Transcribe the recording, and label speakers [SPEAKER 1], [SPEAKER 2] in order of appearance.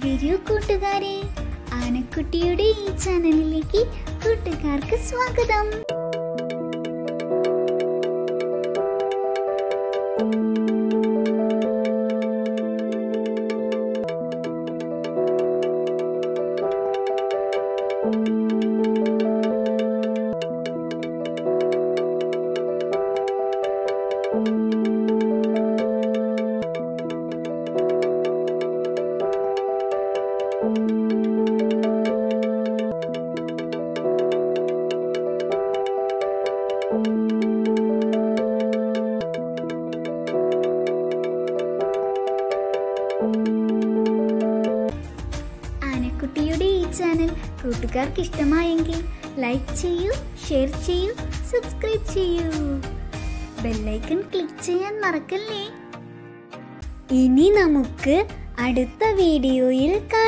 [SPEAKER 1] വരൂ കൂട്ടുകാരെ ആനക്കുട്ടിയുടെ ഈ ചാനലിലേക്ക് കൂട്ടുകാർക്ക് സ്വാഗതം. ആനക്കുട്ടിയുടെ ഈ ചാനൽ കൂട്ടുകാർക്ക് ഇഷ്ടമായെങ്കിൽ ലൈക്ക് ചെയ്യൂ ഷെയർ ചെയ്യൂ സബ്സ്ക്രൈബ് ചെയ്യൂ. ബെല്ലൈക്കൺ ക്ലിക്ക് ചെയ്യാൻ മറക്കല്ലേ? ഇനി നമുക്ക് അടുത്ത വീഡിയോയിൽ കാണാം.